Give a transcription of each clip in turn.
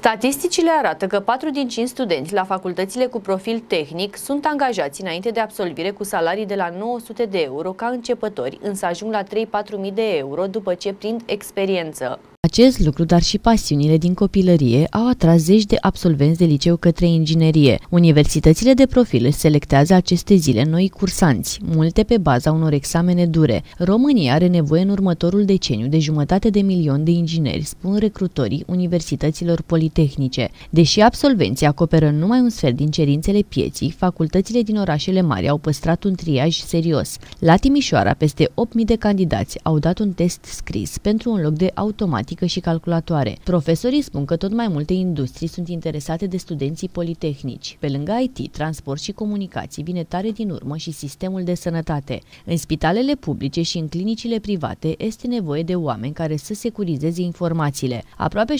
Statisticile arată că 4 din 5 studenți la facultățile cu profil tehnic sunt angajați înainte de absolvire cu salarii de la 900 de euro ca începători, însă ajung la 3-4 mii de euro după ce prind experiență. Acest lucru, dar și pasiunile din copilărie, au atras zeci de absolvenți de liceu către inginerie. Universitățile de profil își selectează aceste zile noi cursanți, multe pe baza unor examene dure. România are nevoie în următorul deceniu de jumătate de milion de ingineri, spun recrutorii universităților politehnice. Deși absolvenții acoperă numai un sfert din cerințele pieții, facultățile din orașele mari au păstrat un triaj serios. La Timișoara, peste 8.000 de candidați au dat un test scris pentru un loc de automatică informatică și calculatoare. Profesorii spun că tot mai multe industrii sunt interesate de studenții politehnici. Pe lângă IT, transport și comunicații vine tare din urmă și sistemul de sănătate. În spitalele publice și în clinicile private este nevoie de oameni care să securizeze informațiile. Aproape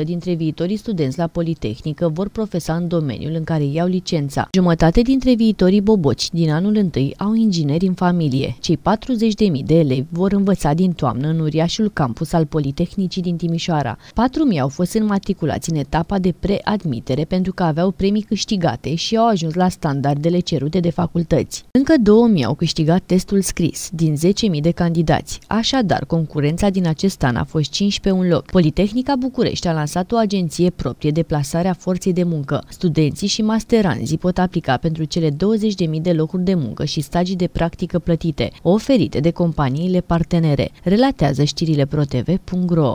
60% dintre viitorii studenți la Politehnică vor profesa în domeniul în care iau licența. Jumătate dintre viitorii boboci din anul întâi au ingineri în familie. Cei 40.000 de elevi vor învăța din toamnă în uriașul campus al Politehnicii Tehnicii din Timișoara. 4.000 au fost înmatriculați în etapa de preadmitere pentru că aveau premii câștigate și au ajuns la standardele cerute de facultăți. Încă 2.000 au câștigat testul scris din 10.000 de candidați. Așadar, concurența din acest an a fost 5 pe un loc. Politehnica București a lansat o agenție proprie de plasare a forței de muncă. Studenții și masteranzii pot aplica pentru cele 20.000 de locuri de muncă și stagii de practică plătite, oferite de companiile partenere. Relatează știrile protv.ro